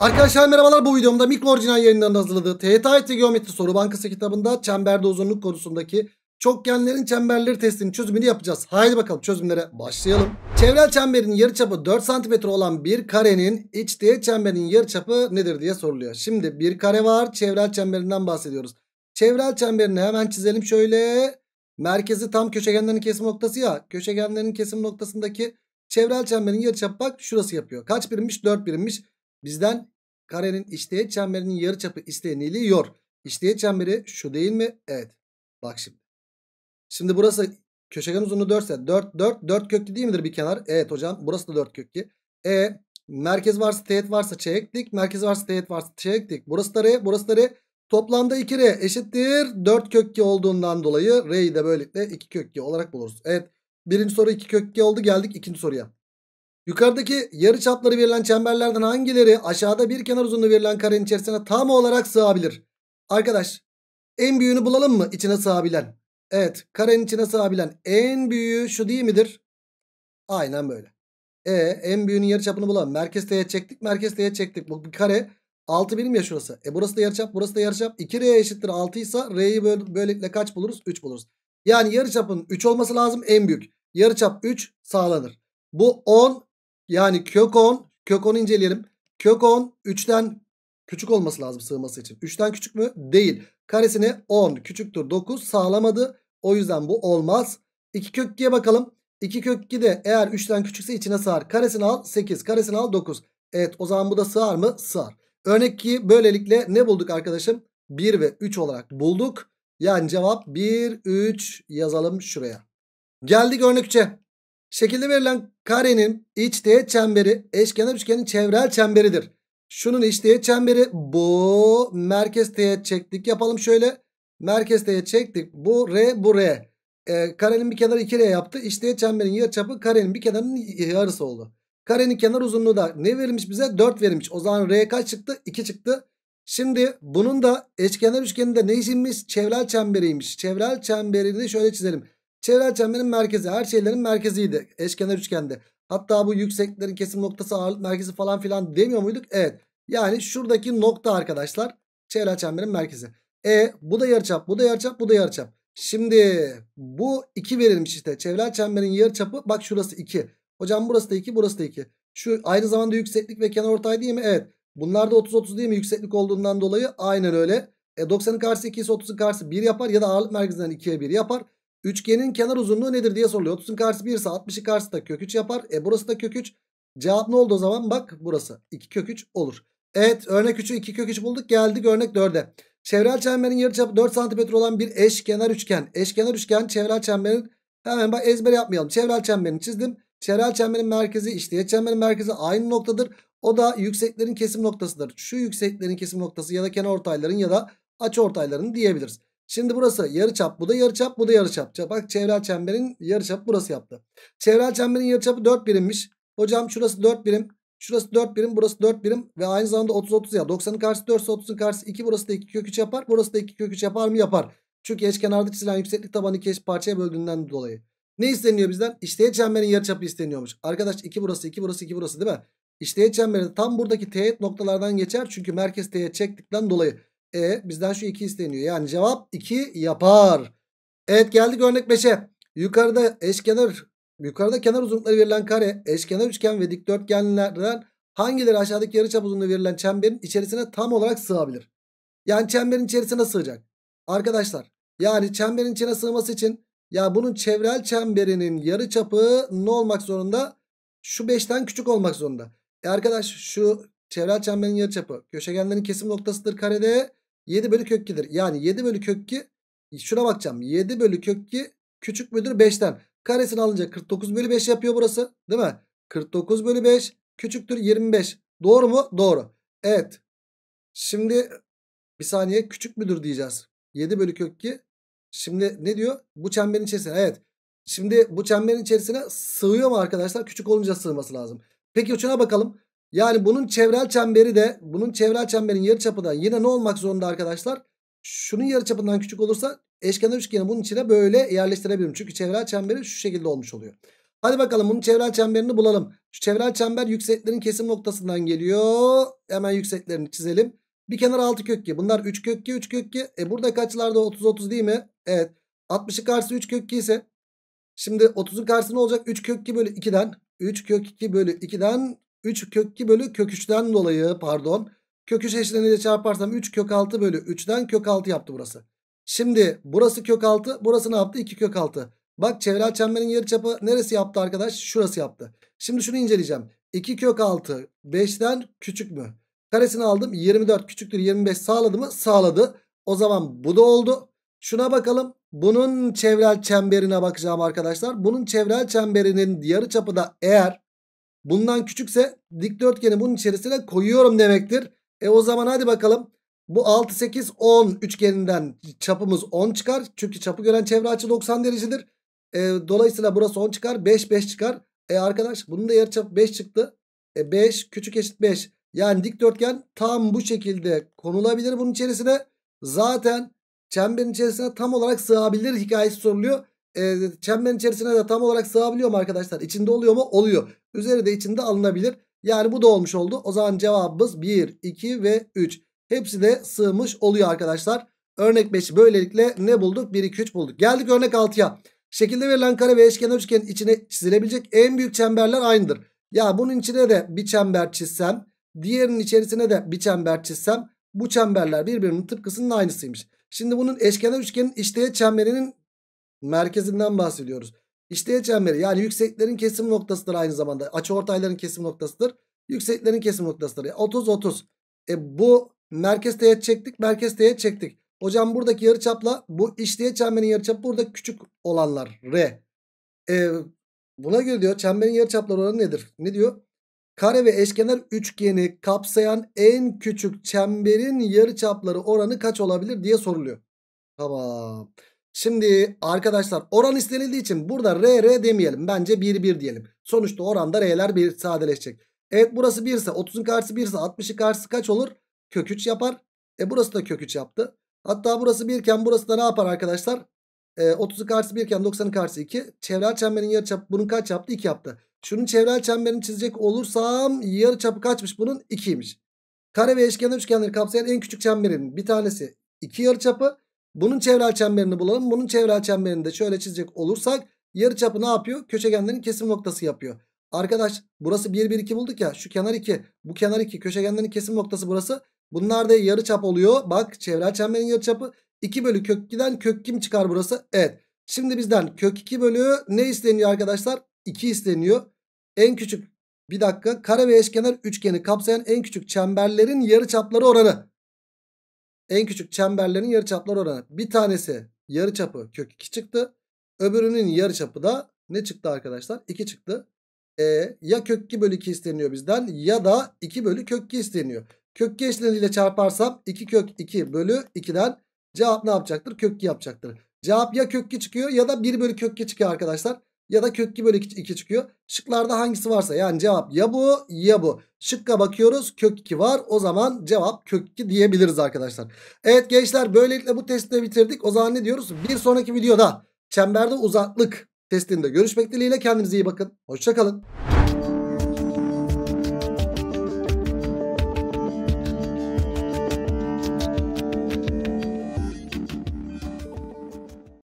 Arkadaşlar merhabalar bu videomda mikro orijinal yayınlarında hazırladığı TYT Geometri Soru Bankası kitabında çemberde uzunluk konusundaki çokgenlerin çemberleri testinin çözümünü yapacağız. Haydi bakalım çözümlere başlayalım. Çevrel çemberin yarıçapı 4 cm olan bir karenin iç teğet çemberinin yarıçapı nedir diye soruluyor. Şimdi bir kare var çevrel çemberinden bahsediyoruz. Çevrel çemberini hemen çizelim şöyle. Merkezi tam köşegenlerin kesim noktası ya. Köşegenlerin kesim noktasındaki çevrel çemberin yarıçapı bak şurası yapıyor. Kaç birimmiş? 4 birimmiş. Bizden karenin işteğet çemberinin yarıçapı isteniliyor. İşteğet çemberi şu değil mi? Evet. Bak şimdi. Şimdi burası köşegen uzunluğu 4 ise 4 4 4 köklü değil midir bir kenar? Evet hocam. Burası da 4 köklü. E merkez varsa teğet varsa çektik. Merkez varsa teğet varsa çektik. Burası da R, burası da R. Toplamda 2R eşittir 4 kökli olduğundan dolayı R'yi de böylelikle 2 kökli olarak buluruz. Evet. Birinci soru 2 kökli oldu. Geldik ikinci soruya. Yukarıdaki yarı çapları verilen çemberlerden hangileri aşağıda bir kenar uzunluğu verilen karenin içerisine tam olarak sığabilir? Arkadaş en büyüğünü bulalım mı içine sığabilen? Evet karenin içine sığabilen en büyüğü şu değil midir? Aynen böyle. E en büyüğünün yarı çapını bulalım. Merkez teğet çektik merkez teğet çektik. Bu bir kare 6 birim ya şurası. E burası da yarıçap burası da yarıçap. 2R eşittir 6 ise R'yi böylelikle kaç buluruz? 3 buluruz. Yani yarıçapın 3 olması lazım en büyük. Yarıçap 3 sağlanır. Bu 10 yani kök 10. Kök 10 inceleyelim. Kök 10 3'ten küçük olması lazım sığması için. 3'ten küçük mü? Değil. Karesini 10 küçüktür 9 sağlamadı. O yüzden bu olmaz. 2 kök 2'ye bakalım. 2 kök 2 de eğer 3'ten küçükse içine sığar. Karesini al 8. Karesini al 9. Evet o zaman bu da sığar mı? Sığar. Örnek 2 böylelikle ne bulduk arkadaşım? 1 ve 3 olarak bulduk. Yani cevap 1, 3 yazalım şuraya. Geldik örnek 3'e. Şekilde verilen karenin iç teğet çemberi eşkenar üçgenin çevrel çemberidir. Şunun iç teğet çemberi bu. Merkez teğet çektik. Yapalım şöyle. Merkez teğet çektik. Bu R bu R. Ee, karenin bir kenarı 2R yaptı. İç teğet çemberin yarıçapı karenin bir kenarının yarısı oldu. Karenin kenar uzunluğu da ne verilmiş bize? 4 verilmiş. O zaman R kaç çıktı? 2 çıktı. Şimdi bunun da eşkenar üçgeninde ne işinmiş? Çevrel çemberiymiş. Çevrel çemberini şöyle çizelim. Çevrel çemberin merkezi her şeylerin merkeziydi eşkenar üçgende. Hatta bu yükseklerin kesim noktası ağırlık merkezi falan filan demiyor muyduk? Evet. Yani şuradaki nokta arkadaşlar çevrel çemberin merkezi. E bu da yarıçap bu da yarıçap bu da yarıçap. Şimdi bu 2 verilmiş işte çevrel çemberin yarıçapı bak şurası 2. Hocam burası da 2 burası da 2. Şu aynı zamanda yükseklik ve kenar ortay değil mi? Evet. Bunlar da 30-30 değil mi yükseklik olduğundan dolayı aynen öyle. E 90'ın karşısı 2 ise 30'un karşısı 1 yapar ya da ağırlık merkezinden 2'ye 1 yapar. Üçgenin kenar uzunluğu nedir diye soruluyor. 30'un karşısı 1 ise 60'ın karşısı da kök 3 yapar. E burası da kök 3. Cevap ne oldu o zaman? Bak burası. 2 kök 3 olur. Evet örnek 3'ü 2 kök 3 bulduk. Geldik örnek 4'e. Çevrel çemberin yarıçapı 4 cm olan bir eşkenar üçgen. Eşkenar üçgen çevrel çemberin hemen bak ezber yapmayalım. Çevrel çemberini çizdim. Çevrel çemberin merkezi işte çemberin merkezi aynı noktadır. O da yükseklerin kesim noktasıdır. Şu yükseklerin kesim noktası ya da kenar ortayların ya da açı ortayların diyebiliriz. Şimdi burası yarıçap bu da yarıçap bu da yarıçap. Bak çevrel çemberin yarıçapı burası yaptı. Çevrel çemberin yarıçapı 4 birimmiş. Hocam şurası 4 birim. Şurası 4 birim burası 4 birim ve aynı zamanda 30 30 ya 90'ın karşısı 4 ise 30'un karşısı 2 burası da 2 kök 3 yapar. Burası da 2 kök 3 yapar mı? Yapar. Çünkü eşkenarda çizilen yükseklik tabanı iki eş parçaya böldüğünden dolayı. Ne isteniyor bizden? İşteğet çemberin yarıçapı isteniyormuş. Arkadaş 2 burası 2 burası 2 burası değil mi? İşteğet çemberi tam buradaki teğet noktalardan geçer. Çünkü merkez teğet çektikten dolayı. E bizden şu 2 isteniyor. Yani cevap 2 yapar. Evet geldik örnek 5'e. Yukarıda eşkenar yukarıda kenar uzunlukları verilen kare, eşkenar üçgen ve dikdörtgenlerden hangileri aşağıdaki yarıçap uzunluğu verilen çemberin içerisine tam olarak sığabilir? Yani çemberin içerisine sığacak. Arkadaşlar yani çemberin içine sığması için ya bunun çevrel çemberinin yarıçapı ne olmak zorunda? Şu 5'ten küçük olmak zorunda. E arkadaş şu çevrel çemberin yarıçapı köşegenlerin kesim noktasıdır karede 7 bölü kök 2'dir. Yani 7 bölü kök 2 şuna bakacağım. 7 bölü kök 2 küçük müdür 5'ten. Karesini alınca 49 bölü 5 yapıyor burası. Değil mi? 49 bölü 5 küçüktür 25. Doğru mu? Doğru. Evet. Şimdi bir saniye küçük müdür diyeceğiz. 7 bölü kök 2. Şimdi ne diyor? Bu çemberin içerisine. Evet. Şimdi bu çemberin içerisine sığıyor mu arkadaşlar? Küçük olunca sığması lazım. Peki şuna bakalım. Yani bunun çevrel çemberi de bunun çevrel çemberin yarıçapı da yine ne olmak zorunda arkadaşlar? Şunun yarıçapından küçük olursa eşkenar üçgeni bunun içine böyle yerleştirebilirim. Çünkü çevrel çemberi şu şekilde olmuş oluyor. Hadi bakalım bunun çevrel çemberini bulalım. Şu çevrel çember yükseklerin kesim noktasından geliyor. Hemen yükseklerini çizelim. Bir kenar 6 kök 2. Bunlar 3 kök 2 3 kök 2. E burada kaçlarda 30 30 değil mi? Evet. 60'ın karşısı 3 kök 2 ise. Şimdi 30'un karşısı ne olacak? 3 kök 2 bölü 2'den. 3 kök 2 bölü 2'den. 3 kök 2 bölü kök 3'ten dolayı pardon. Kök 3 eşleniyle çarparsam 3 kök 6 bölü 3'ten kök 6 yaptı burası. Şimdi burası kök 6. Burası ne yaptı? 2 kök 6. Bak çevrel çemberin yarıçapı neresi yaptı arkadaş? Şurası yaptı. Şimdi şunu inceleyeceğim. 2 kök 6 5'ten küçük mü? Karesini aldım. 24 küçüktür 25 sağladı mı? Sağladı. O zaman bu da oldu. Şuna bakalım. Bunun çevrel çemberine bakacağım arkadaşlar. Bunun çevrel çemberinin yarıçapı da eğer bundan küçükse dikdörtgeni bunun içerisine koyuyorum demektir. E o zaman hadi bakalım. Bu 6, 8, 10 üçgeninden çapımız 10 çıkar. Çünkü çapı gören çevre açı 90 derecedir. E, dolayısıyla burası 10 çıkar. 5, 5 çıkar. E arkadaş bunun da yarıçapı 5 çıktı. E 5 küçük eşit 5. Yani dikdörtgen tam bu şekilde konulabilir bunun içerisine. Zaten çemberin içerisine tam olarak sığabilir hikayesi soruluyor. E, çemberin içerisine de tam olarak sığabiliyor mu arkadaşlar? İçinde oluyor mu? Oluyor. Üzeri de içinde alınabilir. Yani bu da olmuş oldu. O zaman cevabımız 1, 2 ve 3. Hepsi de sığmış oluyor arkadaşlar. Örnek 5'i böylelikle ne bulduk? 1, 2, 3 bulduk. Geldik örnek 6'ya. Şekilde verilen kare ve eşkenar üçgenin içine çizilebilecek en büyük çemberler aynıdır. Ya bunun içine de bir çember çizsem, diğerinin içerisine de bir çember çizsem bu çemberler birbirinin tıpkısının aynısıymış. Şimdi bunun eşkenar üçgenin işteğet çemberinin merkezinden bahsediyoruz. İşteğet çemberi yani yükseklerin kesim noktasıdır aynı zamanda. Açıortayların kesim noktasıdır. Yükseklerin kesim noktasıdır. 30 30. E bu merkez teğet çektik, merkez teğet çektik. Hocam buradaki yarıçapla bu işleyen çemberin yarıçapı burada küçük olanlar R. E, buna göre diyor çemberin yarıçapları oranı nedir? Ne diyor? Kare ve eşkenar üçgeni kapsayan en küçük çemberin yarıçapları oranı kaç olabilir diye soruluyor. Tamam. Şimdi arkadaşlar oran istenildiği için burada R R demeyelim. Bence 1 1 diyelim. Sonuçta oranda R'ler bir sadeleşecek. Evet burası 1 ise 30'un karşısı 1 ise 60'ın karşısı kaç olur? Kök 3 yapar. E burası da kök 3 yaptı. Hatta burası 1 iken burası da ne yapar arkadaşlar? E, 30'un karşısı 1 iken 90'ın karşısı 2. Çevrel çemberin yarıçapı bunun kaç yaptı? 2 yaptı. Şunun çevrel çemberini çizecek olursam yarıçapı kaçmış bunun? 2'ymiş. Kare ve eşkenar üçgenleri kapsayan en küçük çemberin bir tanesi 2 yarıçapı. Bunun çevrel çemberini bulalım. Bunun çevrel çemberini de şöyle çizecek olursak yarıçapı ne yapıyor? Köşegenlerin kesim noktası yapıyor. Arkadaş burası 1 1 2 bulduk ya. Şu kenar 2. Bu kenar 2. Köşegenlerin kesim noktası burası. Bunlar da yarıçap oluyor. Bak çevrel çemberin yarıçapı 2 bölü kök 2'den kök kim çıkar burası? Evet. Şimdi bizden kök 2 bölü ne isteniyor arkadaşlar? 2 isteniyor. En küçük bir dakika kare ve eşkenar üçgeni kapsayan en küçük çemberlerin yarıçapları oranı. En küçük çemberlerin yarıçapları oranı. Bir tanesi yarıçapı kök 2 çıktı. Öbürünün yarıçapı da ne çıktı arkadaşlar? 2 çıktı. E, ya kök 2 bölü 2 isteniyor bizden ya da 2 bölü kök 2 isteniyor. Kök 2 eşleniyle çarparsam 2 kök 2 bölü 2'den cevap ne yapacaktır? Kök 2 yapacaktır. Cevap ya kök 2 çıkıyor ya da 1 bölü kök 2 çıkıyor arkadaşlar. Ya da kök 2 bölü 2 çıkıyor. Şıklarda hangisi varsa yani cevap ya bu ya bu. Şıkka bakıyoruz kök 2 var. O zaman cevap kök 2 diyebiliriz arkadaşlar. Evet gençler böylelikle bu testi de bitirdik. O zaman ne diyoruz? Bir sonraki videoda çemberde uzaklık testinde görüşmek dileğiyle kendinize iyi bakın. Hoşçakalın.